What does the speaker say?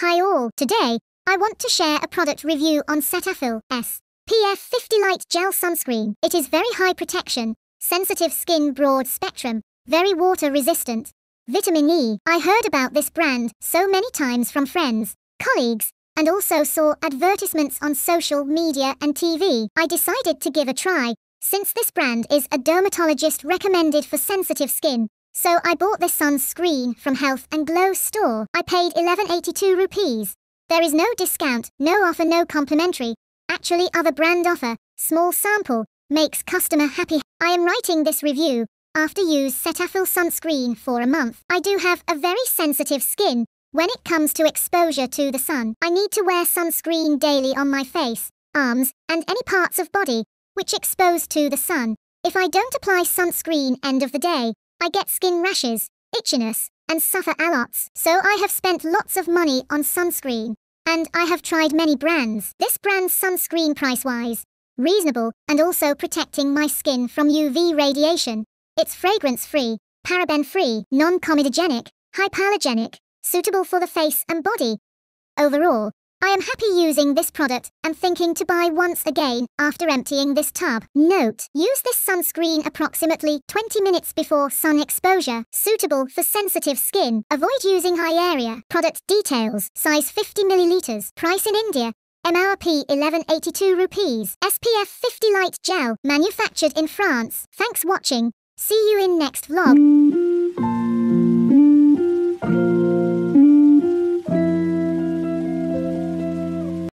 Hi all, today, I want to share a product review on Cetaphil SPF 50 Light Gel Sunscreen. It is very high protection, sensitive skin broad spectrum, very water resistant. Vitamin E. I heard about this brand so many times from friends, colleagues, and also saw advertisements on social media and TV. I decided to give a try, since this brand is a dermatologist recommended for sensitive skin. So I bought this sunscreen from Health and Glow store. I paid 1182 rupees. There is no discount, no offer, no complimentary. Actually other brand offer, small sample, makes customer happy. I am writing this review after use Cetaphil sunscreen for a month. I do have a very sensitive skin. When it comes to exposure to the sun, I need to wear sunscreen daily on my face, arms, and any parts of body which expose to the sun. If I don't apply sunscreen end of the day, I get skin rashes, itchiness, and suffer a lot. So I have spent lots of money on sunscreen. And I have tried many brands. This brand's sunscreen price-wise, reasonable, and also protecting my skin from UV radiation. It's fragrance-free, paraben-free, non-comedogenic, hypoallergenic, suitable for the face and body. Overall, I am happy using this product and thinking to buy once again after emptying this tub. Note, use this sunscreen approximately 20 minutes before sun exposure, suitable for sensitive skin. Avoid using high area. Product details, size 50 milliliters. Price in India, MRP 1182 rupees. SPF 50 light gel, manufactured in France. Thanks watching. See you in next vlog.